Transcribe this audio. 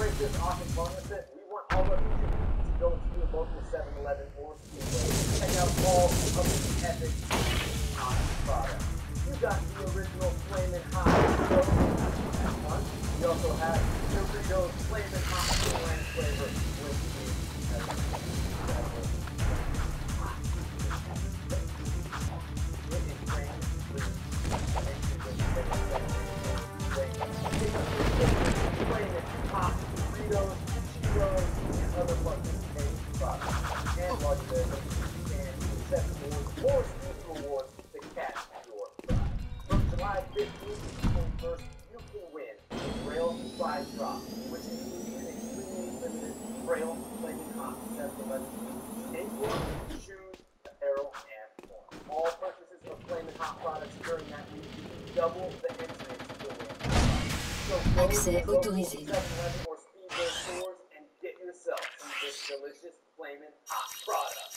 celebrate this awesome partnership, we want all of you to go to your local 7-Eleven or check out all of these epic products. You got the original Flamin' Hot Doritos. We also have Doritos Flamin' Hot Coolant Accès to autorisé. 7-Eleven or Speedway stores and get yourself this delicious Flaming Hot product.